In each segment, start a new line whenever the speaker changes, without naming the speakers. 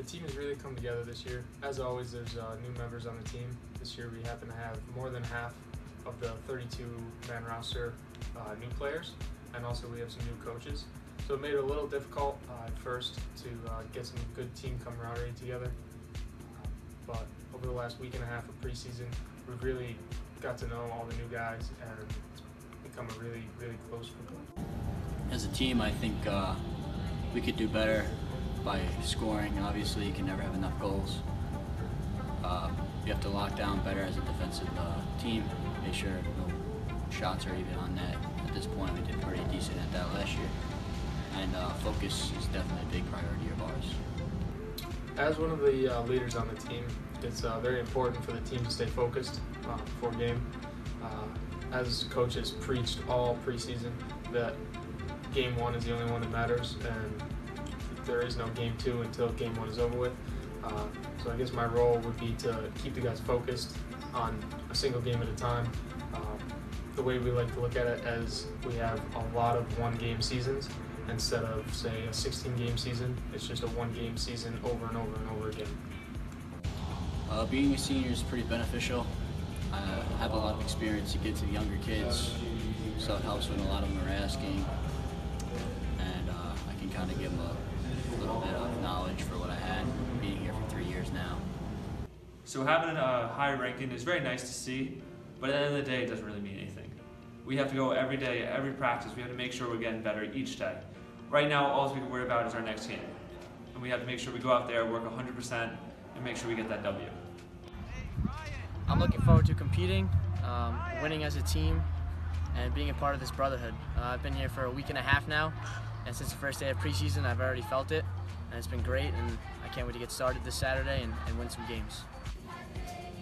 The team has really come together this year. As always, there's uh, new members on the team. This year, we happen to have more than half of the 32-man roster uh, new players, and also we have some new coaches. So it made it a little difficult uh, at first to uh, get some good team camaraderie together. But over the last week and a half of preseason, we've really got to know all the new guys and become a really, really close group.
As a team, I think uh, we could do better by scoring. Obviously, you can never have enough goals. Uh, you have to lock down better as a defensive uh, team. Make sure no shots are even on net. At this point, we did pretty decent at that last year. And uh, focus is definitely a big priority of ours.
As one of the uh, leaders on the team, it's uh, very important for the team to stay focused uh, before game. As coaches preached all preseason that game one is the only one that matters, and there is no game two until game one is over with. Uh, so I guess my role would be to keep the guys focused on a single game at a time. Uh, the way we like to look at it as we have a lot of one game seasons instead of say a 16 game season. It's just a one game season over and over and over again.
Uh, being a senior is pretty beneficial. I have a lot of experience to get to the younger kids, so it helps when a lot of them are asking,
So having a high ranking is very nice to see, but at the end of the day, it doesn't really mean anything. We have to go every day, every practice. We have to make sure we're getting better each day. Right now, all we can worry about is our next game, and we have to make sure we go out there, work 100%, and make sure we get that W.
I'm looking forward to competing, um, winning as a team, and being a part of this brotherhood. Uh, I've been here for a week and a half now, and since the first day of preseason, I've already felt it, and it's been great, and I can't wait to get started this Saturday and, and win some games.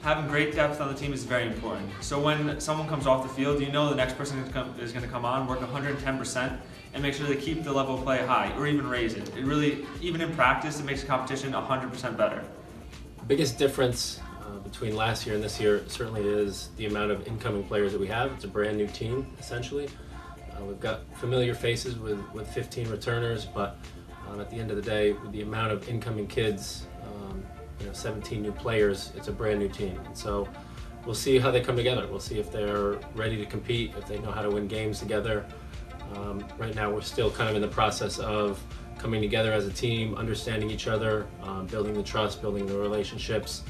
Having great depth on the team is very important. So when someone comes off the field, you know the next person is going to come on, work 110%, and make sure they keep the level of play high, or even raise it. It really, even in practice, it makes the competition 100% better.
biggest difference uh, between last year and this year certainly is the amount of incoming players that we have. It's a brand new team, essentially. Uh, we've got familiar faces with, with 15 returners, but um, at the end of the day, with the amount of incoming kids, um, you know, 17 new players, it's a brand new team. And so we'll see how they come together. We'll see if they're ready to compete, if they know how to win games together. Um, right now, we're still kind of in the process of coming together as a team, understanding each other, um, building the trust, building the relationships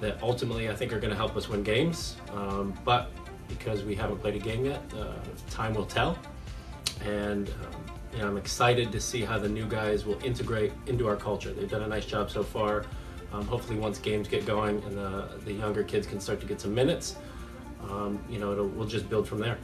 that ultimately I think are going to help us win games. Um, but because we haven't played a game yet, uh, time will tell. And um, you know, I'm excited to see how the new guys will integrate into our culture. They've done a nice job so far. Um, hopefully, once games get going and the, the younger kids can start to get some minutes, um, you know, we'll just build from there.